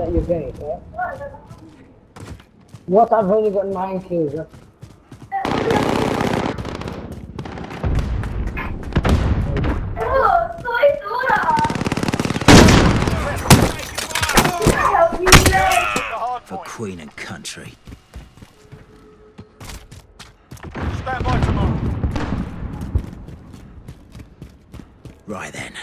that you get it, yeah? What? I've only got nine kills. yeah? For. Queen and country. Stand by tomorrow. Right then.